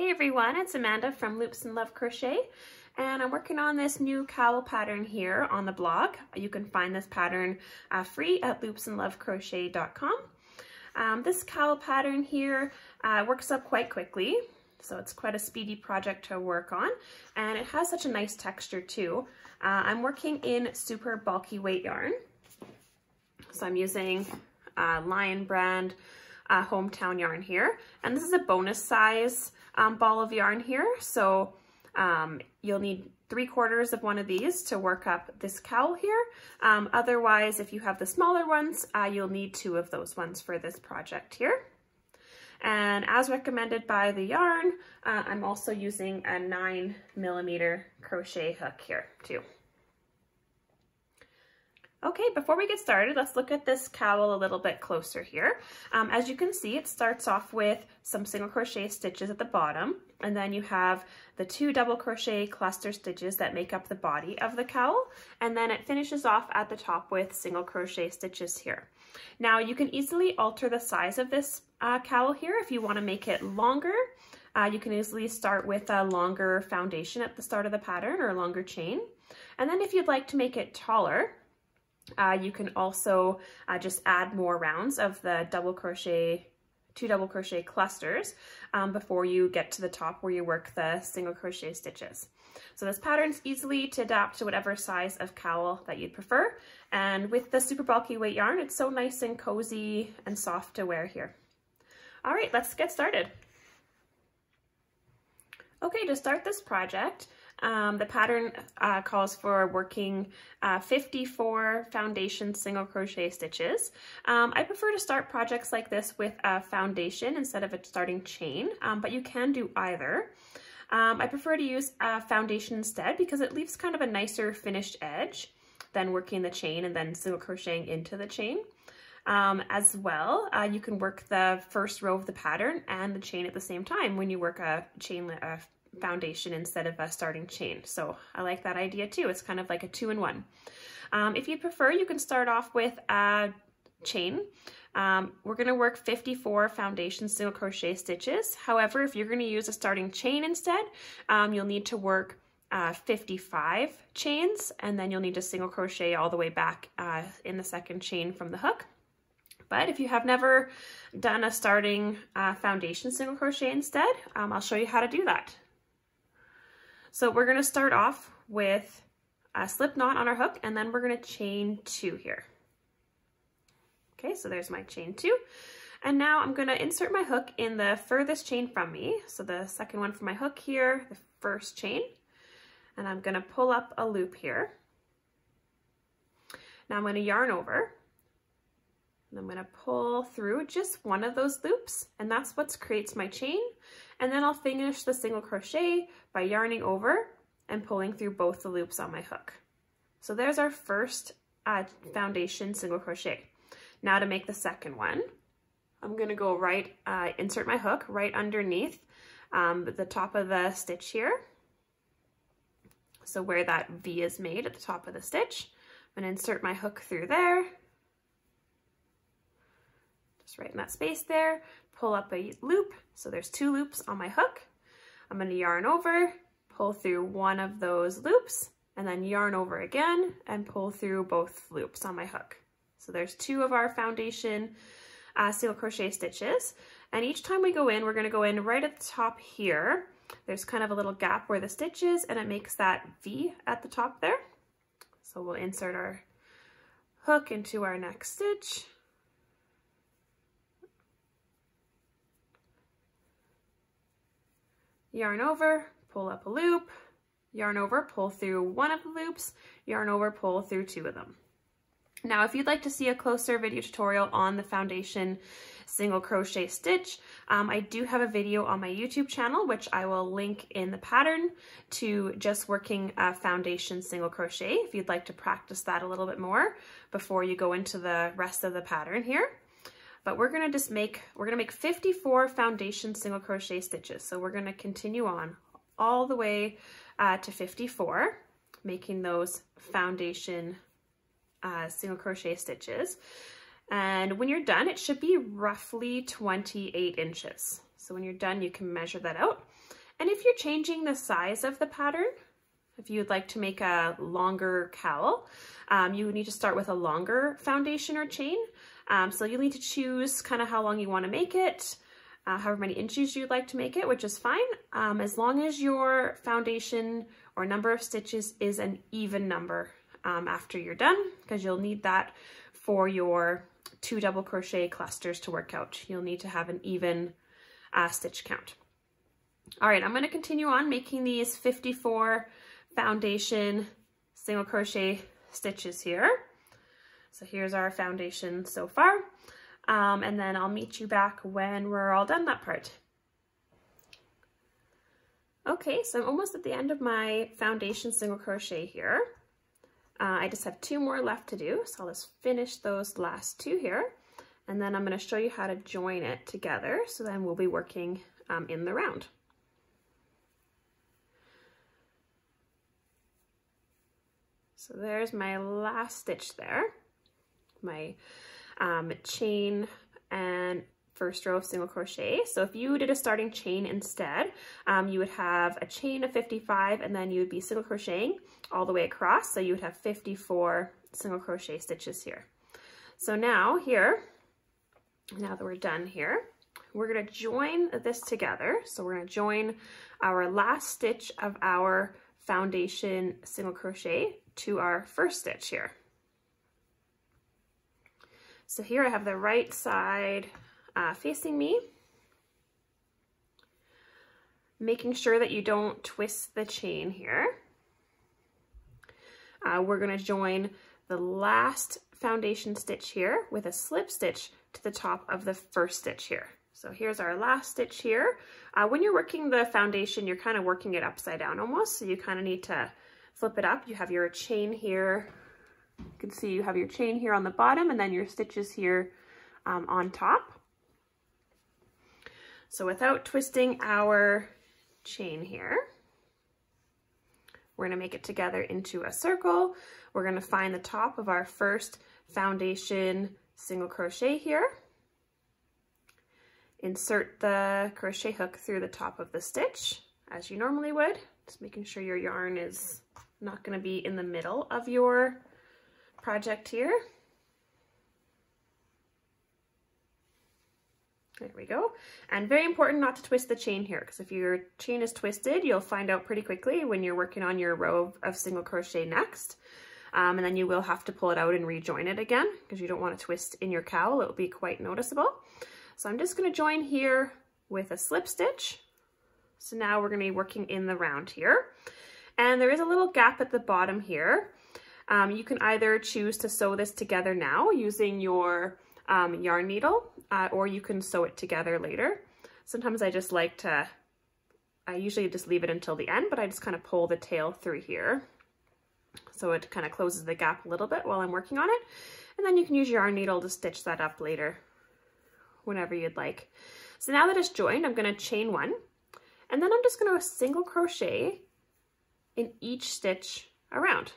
Hey everyone, it's Amanda from Loops and Love Crochet and I'm working on this new cowl pattern here on the blog. You can find this pattern uh, free at loopsandlovecrochet.com. Um, this cowl pattern here uh, works up quite quickly, so it's quite a speedy project to work on and it has such a nice texture too. Uh, I'm working in super bulky weight yarn, so I'm using uh, Lion brand uh, hometown yarn here and this is a bonus size um, ball of yarn here. So um, you'll need three quarters of one of these to work up this cowl here. Um, otherwise, if you have the smaller ones, uh, you'll need two of those ones for this project here. And as recommended by the yarn, uh, I'm also using a nine millimeter crochet hook here too. Okay, before we get started, let's look at this cowl a little bit closer here. Um, as you can see, it starts off with some single crochet stitches at the bottom, and then you have the two double crochet cluster stitches that make up the body of the cowl, and then it finishes off at the top with single crochet stitches here. Now, you can easily alter the size of this uh, cowl here if you want to make it longer. Uh, you can easily start with a longer foundation at the start of the pattern or a longer chain. And then if you'd like to make it taller, uh, you can also uh, just add more rounds of the double crochet, two double crochet clusters um, before you get to the top where you work the single crochet stitches. So this pattern's easily to adapt to whatever size of cowl that you'd prefer. And with the super bulky weight yarn, it's so nice and cozy and soft to wear here. All right, let's get started. Okay, to start this project, um, the pattern uh, calls for working uh, 54 foundation single crochet stitches. Um, I prefer to start projects like this with a foundation instead of a starting chain, um, but you can do either. Um, I prefer to use a foundation instead because it leaves kind of a nicer finished edge than working the chain and then single crocheting into the chain. Um, as well, uh, you can work the first row of the pattern and the chain at the same time when you work a chain, a foundation instead of a starting chain. So I like that idea too. It's kind of like a two-in-one. Um, if you prefer, you can start off with a chain. Um, we're going to work 54 foundation single crochet stitches. However, if you're going to use a starting chain instead, um, you'll need to work uh, 55 chains and then you'll need to single crochet all the way back uh, in the second chain from the hook. But if you have never done a starting uh, foundation single crochet instead, um, I'll show you how to do that. So we're gonna start off with a slip knot on our hook and then we're gonna chain two here. Okay, so there's my chain two. And now I'm gonna insert my hook in the furthest chain from me. So the second one from my hook here, the first chain, and I'm gonna pull up a loop here. Now I'm gonna yarn over, and I'm gonna pull through just one of those loops, and that's what creates my chain. And then I'll finish the single crochet by yarning over and pulling through both the loops on my hook. So there's our first uh, foundation single crochet. Now to make the second one, I'm gonna go right, uh, insert my hook right underneath um, the top of the stitch here. So where that V is made at the top of the stitch, I'm gonna insert my hook through there, just right in that space there, pull up a loop. So there's two loops on my hook. I'm gonna yarn over, pull through one of those loops, and then yarn over again and pull through both loops on my hook. So there's two of our foundation uh, single crochet stitches. And each time we go in, we're gonna go in right at the top here. There's kind of a little gap where the stitch is and it makes that V at the top there. So we'll insert our hook into our next stitch yarn over, pull up a loop, yarn over, pull through one of the loops, yarn over, pull through two of them. Now, if you'd like to see a closer video tutorial on the foundation single crochet stitch, um, I do have a video on my YouTube channel, which I will link in the pattern to just working a foundation single crochet if you'd like to practice that a little bit more before you go into the rest of the pattern here but we're gonna just make, we're gonna make 54 foundation single crochet stitches. So we're gonna continue on all the way uh, to 54, making those foundation uh, single crochet stitches. And when you're done, it should be roughly 28 inches. So when you're done, you can measure that out. And if you're changing the size of the pattern, if you'd like to make a longer cowl, um, you need to start with a longer foundation or chain. Um, so you'll need to choose kind of how long you want to make it, uh, however many inches you'd like to make it, which is fine, um, as long as your foundation or number of stitches is an even number um, after you're done, because you'll need that for your two double crochet clusters to work out. You'll need to have an even uh, stitch count. All right, I'm going to continue on making these 54 foundation single crochet stitches here. So here's our foundation so far. Um, and then I'll meet you back when we're all done that part. Okay, so I'm almost at the end of my foundation single crochet here. Uh, I just have two more left to do, so I'll just finish those last two here. And then I'm going to show you how to join it together, so then we'll be working um, in the round. So there's my last stitch there, my um, chain and first row of single crochet. So if you did a starting chain instead, um, you would have a chain of 55 and then you would be single crocheting all the way across. So you would have 54 single crochet stitches here. So now here, now that we're done here, we're gonna join this together. So we're gonna join our last stitch of our foundation single crochet to our first stitch here. So here I have the right side uh, facing me, making sure that you don't twist the chain here. Uh, we're going to join the last foundation stitch here with a slip stitch to the top of the first stitch here. So here's our last stitch here. Uh, when you're working the foundation, you're kind of working it upside down almost, so you kind of need to flip it up. You have your chain here. You can see you have your chain here on the bottom and then your stitches here um, on top. So without twisting our chain here, we're gonna make it together into a circle. We're gonna find the top of our first foundation single crochet here. Insert the crochet hook through the top of the stitch as you normally would, just making sure your yarn is not going to be in the middle of your project here. There we go. And very important not to twist the chain here because if your chain is twisted, you'll find out pretty quickly when you're working on your row of, single crochet next. Um, and then you will have to pull it out and rejoin it again because you don't want to twist in your cowl. It will be quite noticeable. So I'm just going to join here with a slip stitch. So now we're going to be working in the round here. And there is a little gap at the bottom here. Um, you can either choose to sew this together now using your um, yarn needle, uh, or you can sew it together later. Sometimes I just like to, I usually just leave it until the end, but I just kind of pull the tail through here. So it kind of closes the gap a little bit while I'm working on it. And then you can use your yarn needle to stitch that up later, whenever you'd like. So now that it's joined, I'm gonna chain one, and then I'm just gonna single crochet in each stitch around.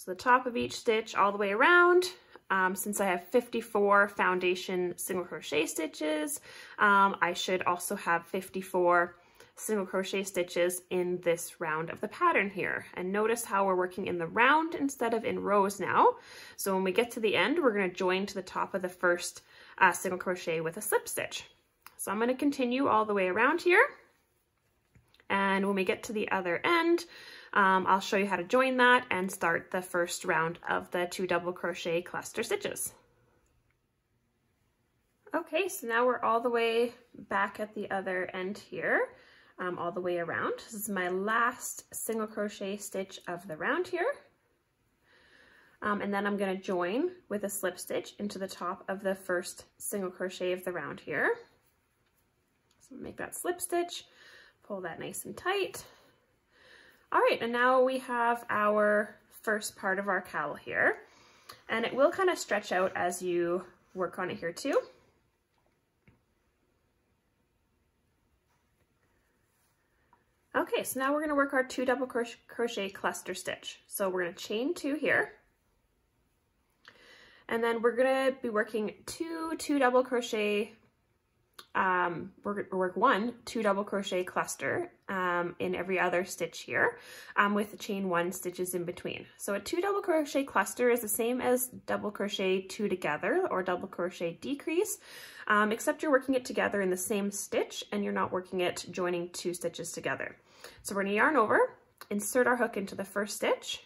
So the top of each stitch all the way around, um, since I have 54 foundation single crochet stitches, um, I should also have 54 single crochet stitches in this round of the pattern here. And notice how we're working in the round instead of in rows now. So when we get to the end, we're gonna join to the top of the first uh, single crochet with a slip stitch. So I'm gonna continue all the way around here. And when we get to the other end, um, I'll show you how to join that and start the first round of the two double crochet cluster stitches. Okay, so now we're all the way back at the other end here, um, all the way around. This is my last single crochet stitch of the round here. Um, and then I'm going to join with a slip stitch into the top of the first single crochet of the round here. So make that slip stitch, Pull that nice and tight. All right, and now we have our first part of our cowl here. And it will kind of stretch out as you work on it here too. Okay, so now we're gonna work our two double crochet cluster stitch. So we're gonna chain two here. And then we're gonna be working two, two double crochet um, work one two double crochet cluster um, in every other stitch here um, with chain one stitches in between. So a two double crochet cluster is the same as double crochet two together or double crochet decrease, um, except you're working it together in the same stitch and you're not working it joining two stitches together. So we're gonna yarn over, insert our hook into the first stitch,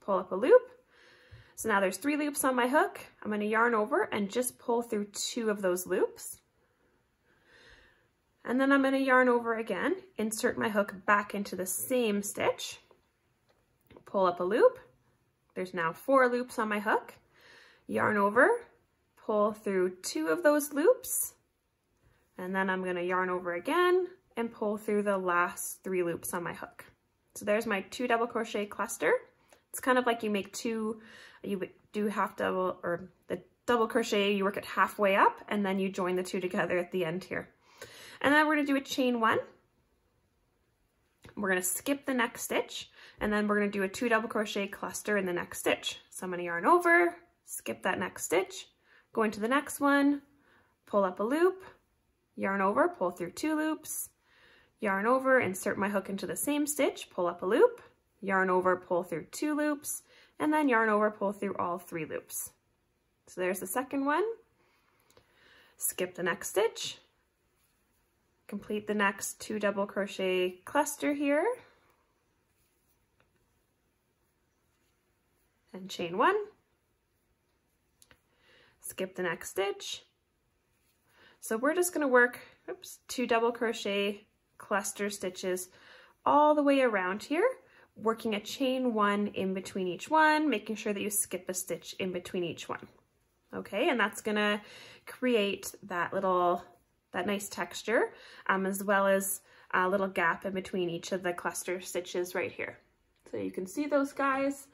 pull up a loop. So now there's three loops on my hook. I'm gonna yarn over and just pull through two of those loops. And then I'm going to yarn over again, insert my hook back into the same stitch, pull up a loop. There's now four loops on my hook. Yarn over, pull through two of those loops, and then I'm going to yarn over again and pull through the last three loops on my hook. So there's my two double crochet cluster. It's kind of like you make two, you do half double, or the double crochet, you work it halfway up, and then you join the two together at the end here. And then we're to do a chain one. We're to skip the next stitch and then we're to do a two double crochet cluster in the next stitch. So I'm to yarn over, skip that next stitch, go into the next one, pull up a loop, yarn over, pull through two loops, yarn over, insert my hook into the same stitch, pull up a loop, yarn over, pull through two loops, and then yarn over, pull through all three loops. So there's the second one. Skip the next stitch, complete the next two double crochet cluster here. And chain one. Skip the next stitch. So we're just going to work oops two double crochet cluster stitches all the way around here working a chain one in between each one making sure that you skip a stitch in between each one. Okay and that's gonna create that little that nice texture, um, as well as a little gap in between each of the cluster stitches right here. So you can see those guys.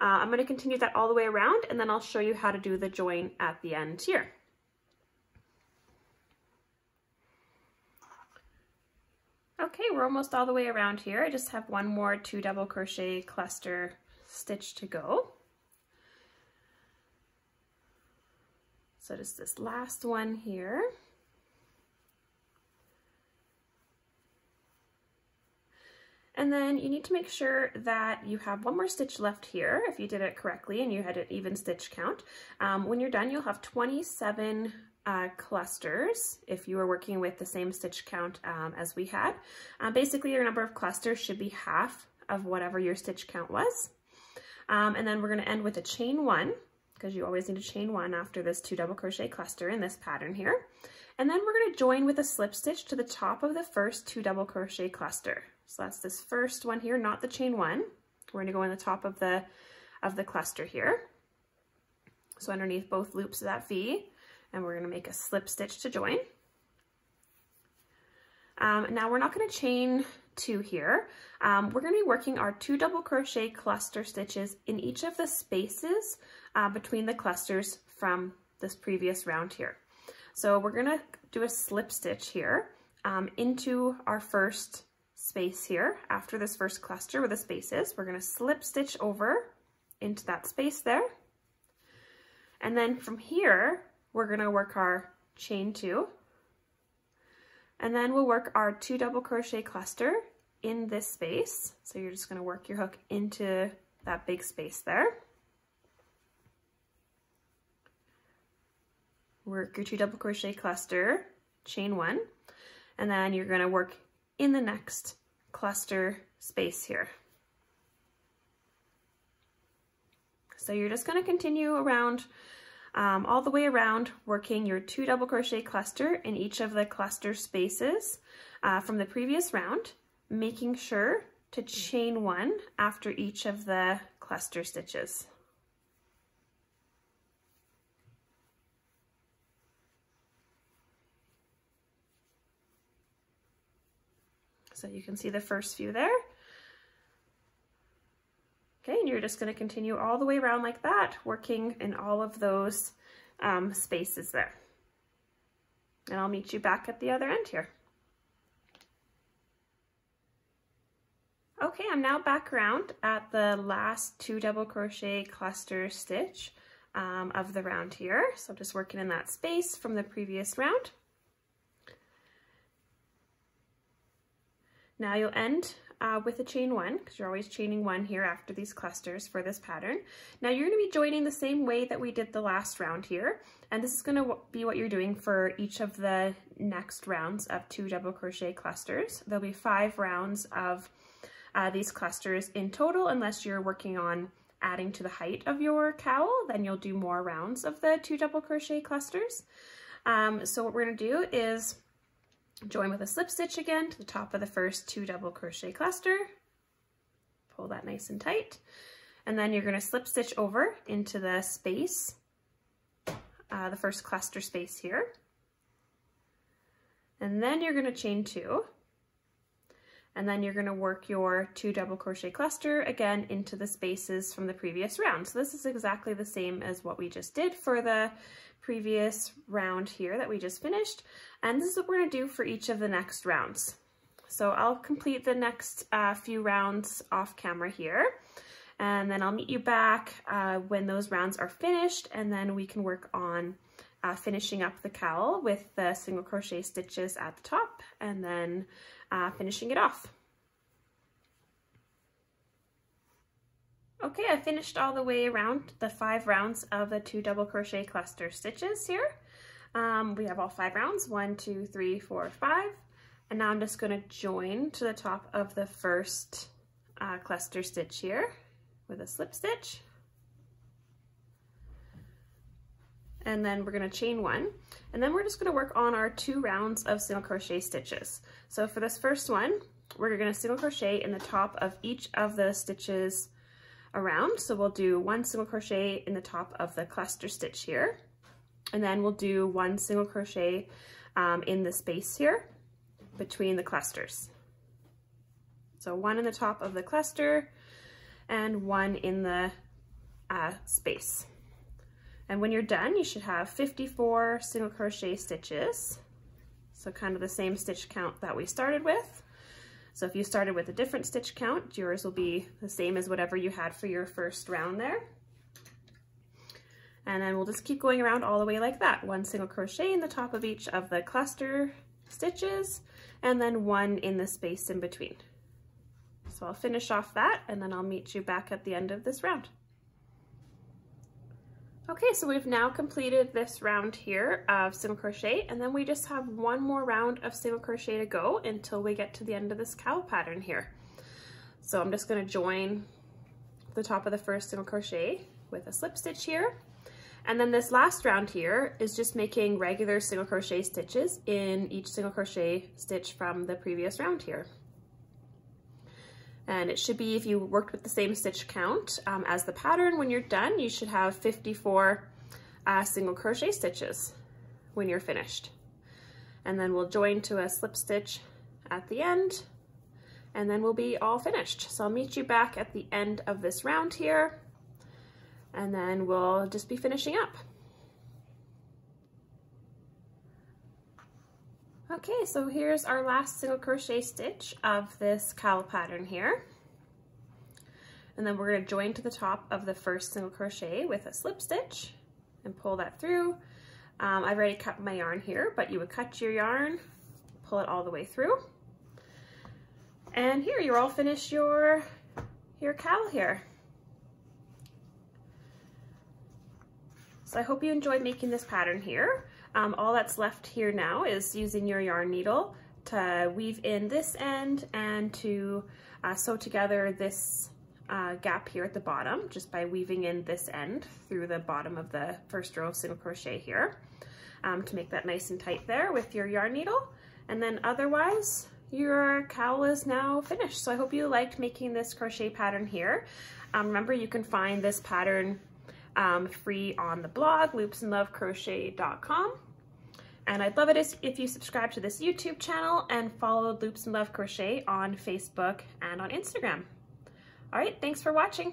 Uh, I'm going to continue that all the way around and then I'll show you how to do the join at the end here. Okay, we're almost all the way around here. I just have one more two double crochet cluster stitch to go. So just this last one here. And then you need to make sure that you have one more stitch left here if you did it correctly and you had an even stitch count. Um, when you're done, you'll have 27 uh, clusters if you were working with the same stitch count um, as we had. Uh, basically, your number of clusters should be half of whatever your stitch count was. Um, and then we're going to end with a chain one because you always need a chain one after this two double crochet cluster in this pattern here. And then we're going to join with a slip stitch to the top of the first two double crochet cluster. So that's this first one here, not the chain one. We're going to go in the top of the of the cluster here. So underneath both loops of that V, and we're going to make a slip stitch to join. Um, now we're not going to chain two here. Um, we're going to be working our two double crochet cluster stitches in each of the spaces uh, between the clusters from this previous round here. So we're going to do a slip stitch here um, into our first space here after this first cluster where the space is. We're going to slip stitch over into that space there. And then from here, we're going to work our chain two. And then we'll work our two double crochet cluster in this space. So you're just going to work your hook into that big space there. Work your two double crochet cluster, chain one, and then you're going to work in the next cluster space here. So you're just going to continue around um, all the way around working your two double crochet cluster in each of the cluster spaces uh, from the previous round, making sure to chain one after each of the cluster stitches. So you can see the first few there. Okay, and you're just going to continue all the way around like that, working in all of those um, spaces there. And I'll meet you back at the other end here. Okay, I'm now back around at the last two double crochet cluster stitch um, of the round here. So I'm just working in that space from the previous round. Now you'll end uh, with a chain one because you're always chaining one here after these clusters for this pattern. Now you're going to be joining the same way that we did the last round here and this is going to be what you're doing for each of the next rounds of two double crochet clusters. There'll be five rounds of uh, these clusters in total unless you're working on adding to the height of your cowl then you'll do more rounds of the two double crochet clusters. Um, so what we're going to do is join with a slip stitch again to the top of the first two double crochet cluster. Pull that nice and tight. And then you're going to slip stitch over into the space, uh, the first cluster space here. And then you're going to chain two. And then you're going to work your two double crochet cluster again into the spaces from the previous round. So this is exactly the same as what we just did for the previous round here that we just finished. And this is what we're gonna do for each of the next rounds. So I'll complete the next uh, few rounds off camera here. And then I'll meet you back uh, when those rounds are finished and then we can work on uh, finishing up the cowl with the single crochet stitches at the top and then uh, finishing it off. Okay, I finished all the way around the five rounds of the two double crochet cluster stitches here. Um, we have all five rounds, one, two, three, four, five. And now I'm just gonna join to the top of the first uh, cluster stitch here with a slip stitch. And then we're gonna chain one. And then we're just gonna work on our two rounds of single crochet stitches. So for this first one, we're gonna single crochet in the top of each of the stitches around. So we'll do one single crochet in the top of the cluster stitch here. And then we'll do one single crochet um, in the space here between the clusters. So one in the top of the cluster and one in the uh, space. And when you're done, you should have 54 single crochet stitches. So kind of the same stitch count that we started with. So if you started with a different stitch count, yours will be the same as whatever you had for your first round there. And then we'll just keep going around all the way like that. One single crochet in the top of each of the cluster stitches, and then one in the space in between. So I'll finish off that, and then I'll meet you back at the end of this round. Okay, so we've now completed this round here of single crochet and then we just have one more round of single crochet to go until we get to the end of this cowl pattern here. So I'm just gonna join the top of the first single crochet with a slip stitch here. And then this last round here is just making regular single crochet stitches in each single crochet stitch from the previous round here. And it should be, if you worked with the same stitch count um, as the pattern, when you're done, you should have 54 uh, single crochet stitches when you're finished. And then we'll join to a slip stitch at the end, and then we'll be all finished. So I'll meet you back at the end of this round here, and then we'll just be finishing up. Okay, so here's our last single crochet stitch of this cowl pattern here. And then we're gonna join to the top of the first single crochet with a slip stitch and pull that through. Um, I've already cut my yarn here, but you would cut your yarn, pull it all the way through. And here, you're all finished your, your cowl here. So I hope you enjoyed making this pattern here. Um, all that's left here now is using your yarn needle to weave in this end and to uh, sew together this uh, gap here at the bottom just by weaving in this end through the bottom of the first row of single crochet here um, to make that nice and tight there with your yarn needle. And then otherwise, your cowl is now finished. So I hope you liked making this crochet pattern here. Um, remember, you can find this pattern um, free on the blog, loopsandlovecrochet.com. And I'd love it if you subscribe to this YouTube channel and follow Loops and Love Crochet on Facebook and on Instagram. All right, thanks for watching.